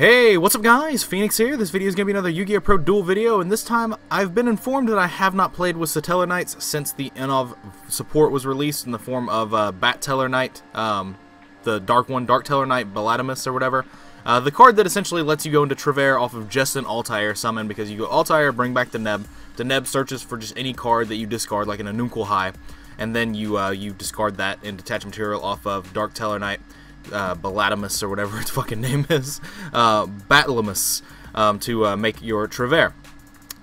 Hey, what's up guys? Phoenix here. This video is going to be another Yu-Gi-Oh! Pro Duel video, and this time I've been informed that I have not played with Satellarknights since the Inov support was released in the form of uh, Bat Teller Knight, um, the Dark one, Dark Tellarknight, Belatimus or whatever. Uh, the card that essentially lets you go into Triverr off of just an Altair summon because you go Altair, bring back the Neb. The Neb searches for just any card that you discard, like an Unukalhai, and then you uh, you discard that and detach material off of Dark Tellarknight uh, Balatimus or whatever its fucking name is, uh, Batlamus, um, to uh, make your Triverr.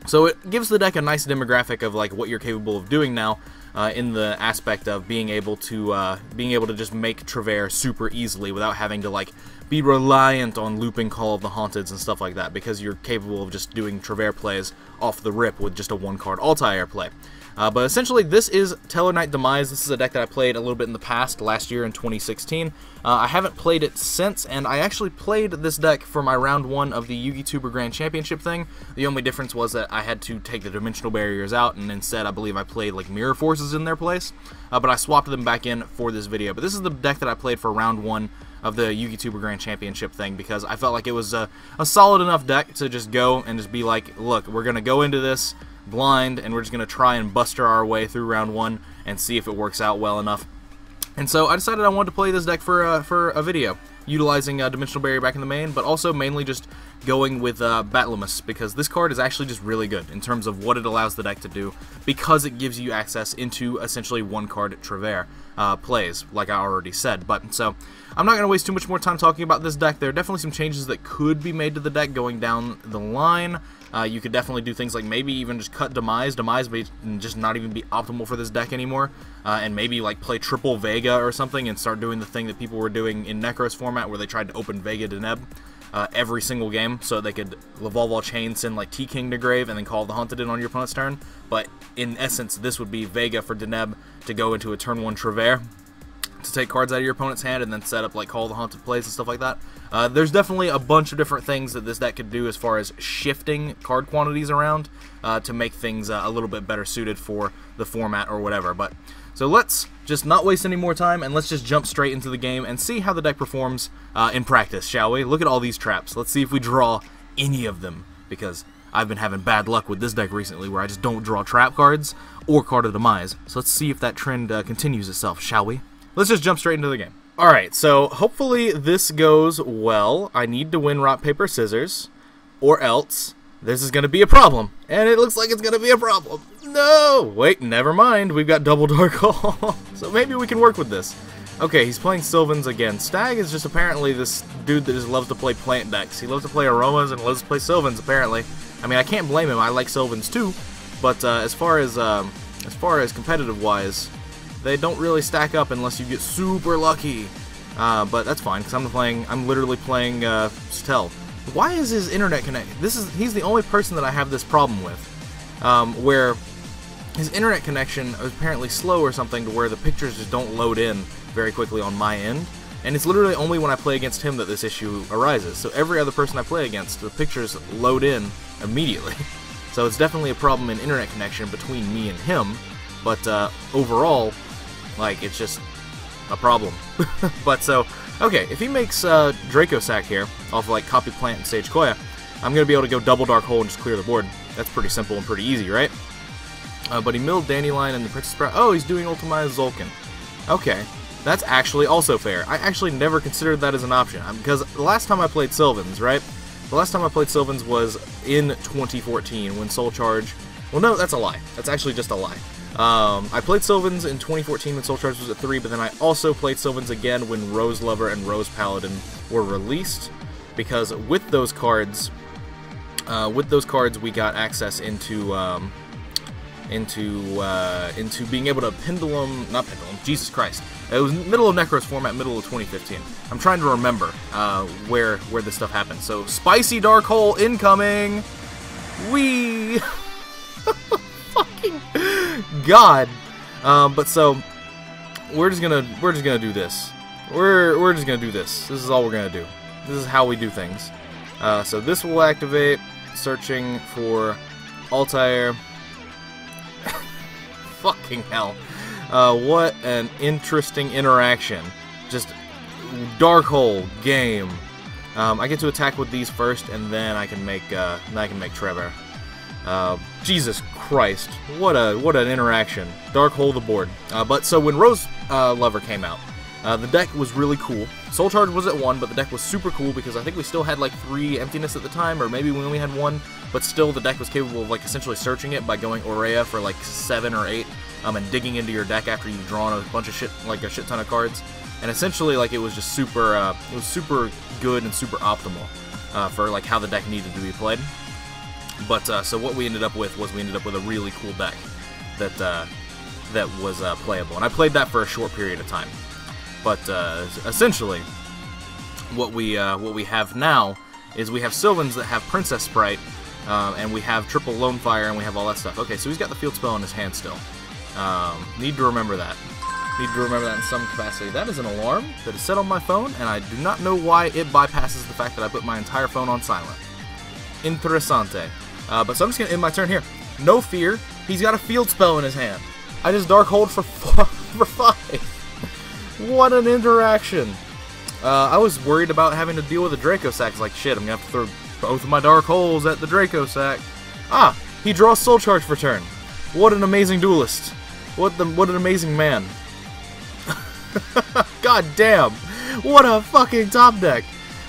So it gives the deck a nice demographic of like what you're capable of doing now. Uh, in the aspect of being able to uh, being able to just make Triverr super easily without having to like be reliant on looping Call of the Haunteds and stuff like that because you're capable of just doing Triverr plays off the rip with just a one card Altair play. Uh, but essentially, this is Tellarknight Demise. This is a deck that I played a little bit in the past, last year in 2016. Uh, I haven't played it since, and I actually played this deck for my round one of the Yugi Tuber Grand Championship thing. The only difference was that I had to take the dimensional barriers out, and instead I believe I played like Mirror Forces in their place. Uh, but I swapped them back in for this video. But this is the deck that I played for round one of the Yugi Tuber Grand Championship thing because I felt like it was a, a solid enough deck to just go and just be like, look, we're going to go into this blind, and we're just going to try and buster our way through round one and see if it works out well enough. And so I decided I wanted to play this deck for, uh, for a video, utilizing uh, Dimensional Barrier back in the main, but also mainly just going with uh, Batlamus, because this card is actually just really good in terms of what it allows the deck to do, because it gives you access into essentially one card Triverr uh, plays, like I already said. But so I'm not going to waste too much more time talking about this deck. There are definitely some changes that could be made to the deck going down the line. Uh, you could definitely do things like maybe even just cut Demise. Demise may just not even be optimal for this deck anymore. Uh, and maybe like play triple Vega or something and start doing the thing that people were doing in Nekroz format where they tried to open Vega to Neb. Uh, every single game, so they could Lavalval Chain send like T King to Grave and then call the Haunted in on your opponent's turn. But in essence, this would be Vega for Deneb to go into a turn one Triverr to take cards out of your opponent's hand and then set up like Call the Haunted plays and stuff like that. Uh, there's definitely a bunch of different things that this deck could do as far as shifting card quantities around uh, to make things uh, a little bit better suited for the format or whatever. But so let's just not waste any more time and let's just jump straight into the game and see how the deck performs uh, in practice, shall we? Look at all these traps. Let's see if we draw any of them because I've been having bad luck with this deck recently where I just don't draw trap cards or card of demise. So let's see if that trend uh, continues itself, shall we? Let's just jump straight into the game. Alright, so hopefully this goes well. I need to win rock, paper, scissors, or else this is going to be a problem. And it looks like it's going to be a problem. No! Wait, never mind. We've got double dark hole. so maybe we can work with this. Okay, he's playing Sylvans again. Stag is just apparently this dude that just loves to play plant decks. He loves to play Aromas and loves to play Sylvans, apparently. I mean, I can't blame him. I like Sylvans too. But uh, as far as um, as far as competitive-wise, they don't really stack up unless you get super lucky. Uh, but that's fine, because I'm playing, I'm literally playing uh, Stel. Why is his internet connect? This is, he's the only person that I have this problem with, um, where his internet connection is apparently slow or something to where the pictures just don't load in very quickly on my end. And it's literally only when I play against him that this issue arises. So every other person I play against, the pictures load in immediately. So it's definitely a problem in internet connection between me and him. But uh, overall, like, it's just a problem. but so, okay, if he makes uh, Dracossack here, off of, like, Copy Plant and Sagequoia, I'm going to be able to go double Dark Hole and just clear the board. That's pretty simple and pretty easy, right? Uh, but he milled Dandelion and the Princessprout. Oh, he's doing Ultimate Zulkin. Okay, that's actually also fair. I actually never considered that as an option, because the last time I played Sylvans, right? The last time I played Sylvans was in 2014 when Soul Charge... Well, no, that's a lie. That's actually just a lie. Um, I played Sylvans in 2014 when Soul Charge was at 3, but then I also played Sylvans again when Rose Lover and Rose Paladin were released, because with those cards, uh, with those cards we got access into, um, into, uh, into being able to Pendulum, not Pendulum, Jesus Christ. It was middle of Nekroz format, middle of 2015. I'm trying to remember uh, where where this stuff happened. So, Spicy Dark Hole incoming! We fucking god. Um, but so we're just gonna we're just gonna do this. We're we're just gonna do this. This is all we're gonna do. This is how we do things. Uh, so this will activate searching for Altair. Fucking hell. Uh, what an interesting interaction. Just dark hole game. Um, I get to attack with these first, and then I can make uh, I can make Triverr. Uh, Jesus Christ, what a what an interaction! Dark hole the board. Uh, but so when Rose uh, Lover came out, uh, the deck was really cool. Soul Charge was at one, but the deck was super cool because I think we still had like three emptiness at the time, or maybe we only had one. But still, the deck was capable of like essentially searching it by going Aurea for like seven or eight, um, and digging into your deck after you've drawn a bunch of shit, like a shit ton of cards. And essentially, like it was just super, uh, it was super good and super optimal for like how the deck needed to be played. But uh, so what we ended up with was we ended up with a really cool deck that uh, that was uh, playable, and I played that for a short period of time. But uh, essentially, what we uh, what we have now is we have Sylvans that have Princessprite, um, and we have Triple Lonefire, and we have all that stuff. Okay, so he's got the Field Spell in his hand still. Um, need to remember that. Need to remember that in some capacity. That is an alarm that is set on my phone, and I do not know why it bypasses the fact that I put my entire phone on silent. Interessante. Uh, but so I'm just going to end my turn here. No fear. He's got a field spell in his hand. I just Dark Hold for, for five. what an interaction. Uh, I was worried about having to deal with a Dracossack. It's like, shit, I'm going to have to throw both of my Dark Holes at the Dracossack. Ah, he draws Soul Charge for turn. What an amazing duelist. What the what an amazing man. God damn. What a fucking top deck.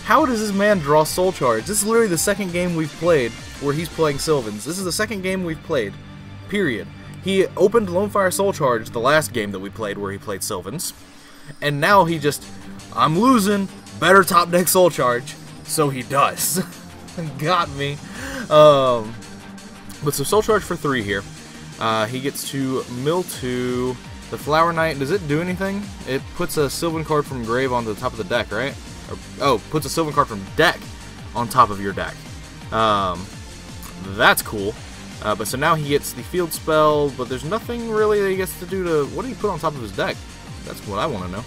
How does this man draw Soul Charge? This is literally the second game we've played where he's playing Sylvans. This is the second game we've played. Period. He opened Lonefire Soul Charge the last game that we played where he played Sylvans. And now he just, I'm losing, better top deck Soul Charge. So he does. Got me. Um, but so Soul Charge for three here. Uh, he gets to mill two. The Flower Knight, does it do anything? It puts a Sylvan card from grave on the top of the deck, right? Or, oh, puts a Sylvan card from deck on top of your deck. Um, that's cool. Uh, but so now he gets the field spell, but there's nothing really that he gets to do to... What did he put on top of his deck? That's what I want to know.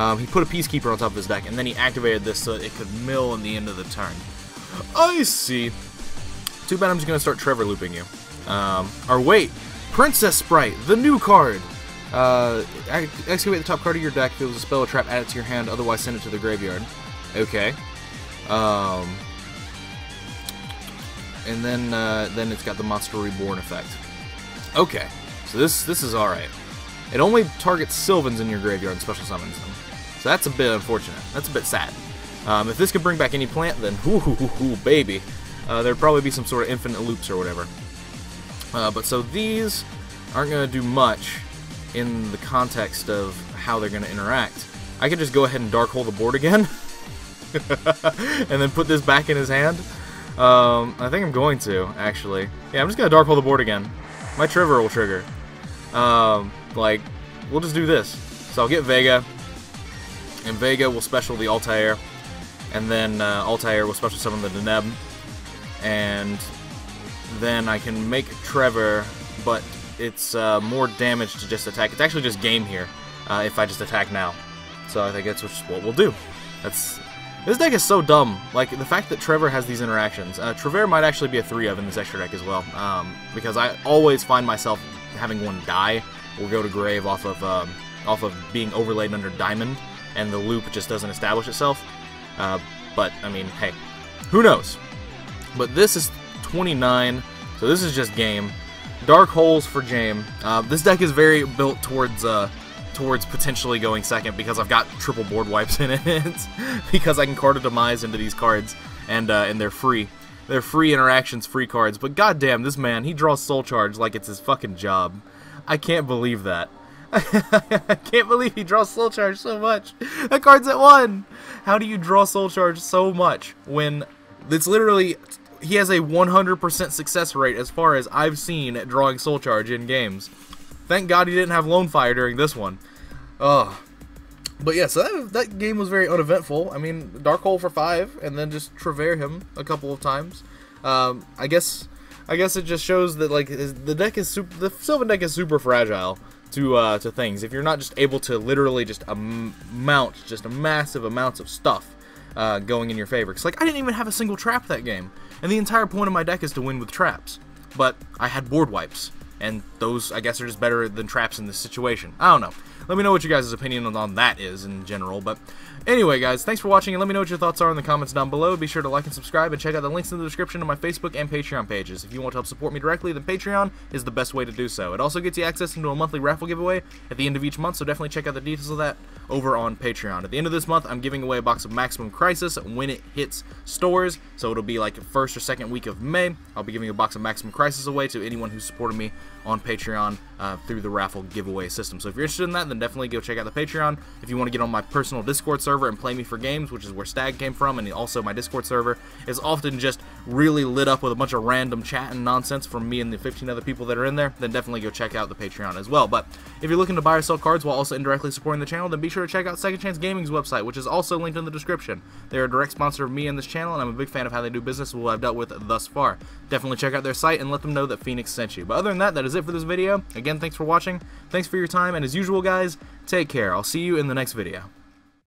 Um, he put a Peacekeeper on top of his deck, and then he activated this so it could mill in the end of the turn. I see. Too bad I'm just going to start Triverr looping you. Um, or wait, Princessprite, the new card. Uh, excavate the top card of your deck. If it was a spell or trap, add it to your hand. Otherwise, send it to the graveyard. Okay. Um, and then uh, then it's got the Monster Reborn effect. Okay, so this this is all right. It only targets Sylvans in your graveyard and special summons them. So that's a bit unfortunate. That's a bit sad. Um, if this could bring back any plant, then whoo hoo hoo hoo baby, uh, there'd probably be some sort of infinite loops or whatever. Uh, but so these aren't going to do much in the context of how they're going to interact. I could just go ahead and dark hole the board again, and then put this back in his hand. Um, I think I'm going to, actually. Yeah, I'm just going to Dark Hole the board again. My Triverr will trigger. Um, like, we'll just do this. So I'll get Vega, and Vega will special the Altair, and then uh, Altair will special summon the Deneb, and then I can make Triverr, but it's uh, more damage to just attack. It's actually just game here uh, if I just attack now. So I think that's what we'll do. That's this deck is so dumb. Like, the fact that Triverr has these interactions. Uh, Triverr might actually be a 3 of in this extra deck as well. Um, because I always find myself having one die or go to grave off of, um, off of being overlaid under Diamond. And the loop just doesn't establish itself. Uh, but, I mean, hey. Who knows? But this is 29. So this is just game. Dark Holes for Jame. Uh, this deck is very built towards... Uh, towards potentially going second because I've got triple board wipes in it because I can card a demise into these cards and uh, and they're free. They're free interactions, free cards. But goddamn, this man, he draws Soul Charge like it's his fucking job. I can't believe that. I can't believe he draws Soul Charge so much. That card's at one. How do you draw Soul Charge so much when it's literally he has a 100% success rate as far as I've seen drawing Soul Charge in games. Thank God he didn't have Lonefire during this one. Ugh. But yeah, so that, that game was very uneventful. I mean, Dark Hole for five, and then just Triverr him a couple of times. Um, I guess, I guess it just shows that like the deck is super, the Sylvan deck is super fragile to uh, to things. If you're not just able to literally just mount just a massive amounts of stuff uh, going in your favor. Cause like I didn't even have a single trap that game, and the entire point of my deck is to win with traps. But I had board wipes, and those I guess are just better than traps in this situation. I don't know. Let me know what you guys' opinion on that is in general. But Anyway, guys, thanks for watching, and let me know what your thoughts are in the comments down below. Be sure to like and subscribe, and check out the links in the description of my Facebook and Patreon pages. If you want to help support me directly, then Patreon is the best way to do so. It also gets you access into a monthly raffle giveaway at the end of each month, so definitely check out the details of that over on Patreon. At the end of this month, I'm giving away a box of Maximum Crisis when it hits stores, so it'll be like first or second week of May. I'll be giving a box of Maximum Crisis away to anyone who supported me on Patreon uh, through the raffle giveaway system. So if you're interested in that, then definitely go check out the Patreon. If you want to get on my personal Discord server and play me for games, which is where Stag came from, and also my Discord server is often just really lit up with a bunch of random chat and nonsense from me and the 15 other people that are in there, then definitely go check out the Patreon as well. But if you're looking to buy or sell cards while also indirectly supporting the channel, then be sure to check out Second Chance Gaming's website, which is also linked in the description. They're a direct sponsor of me and this channel, and I'm a big fan of how they do business and what I've dealt with thus far. Definitely check out their site and let them know that Phoenix sent you. But other than that, that is it for this video. Again, thanks for watching, thanks for your time, and as usual, guys, take care. I'll see you in the next video.